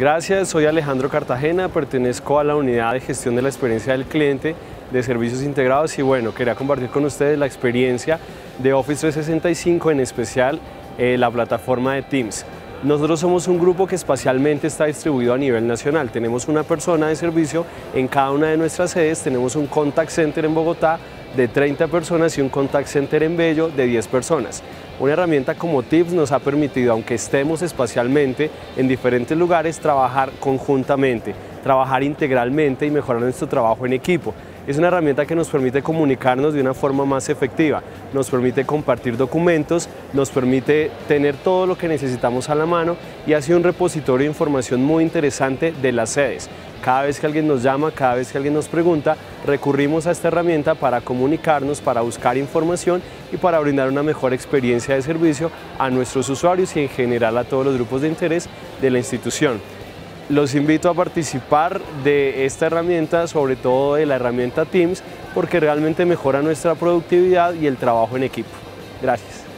Gracias, soy Alejandro Cartagena, pertenezco a la unidad de gestión de la experiencia del cliente de servicios integrados y bueno, quería compartir con ustedes la experiencia de Office 365, en especial eh, la plataforma de Teams. Nosotros somos un grupo que espacialmente está distribuido a nivel nacional. Tenemos una persona de servicio en cada una de nuestras sedes, tenemos un contact center en Bogotá de 30 personas y un contact center en Bello de 10 personas. Una herramienta como Tips nos ha permitido, aunque estemos espacialmente en diferentes lugares, trabajar conjuntamente, trabajar integralmente y mejorar nuestro trabajo en equipo. Es una herramienta que nos permite comunicarnos de una forma más efectiva, nos permite compartir documentos, nos permite tener todo lo que necesitamos a la mano y hace un repositorio de información muy interesante de las sedes. Cada vez que alguien nos llama, cada vez que alguien nos pregunta, recurrimos a esta herramienta para comunicarnos, para buscar información y para brindar una mejor experiencia de servicio a nuestros usuarios y en general a todos los grupos de interés de la institución. Los invito a participar de esta herramienta, sobre todo de la herramienta Teams, porque realmente mejora nuestra productividad y el trabajo en equipo. Gracias.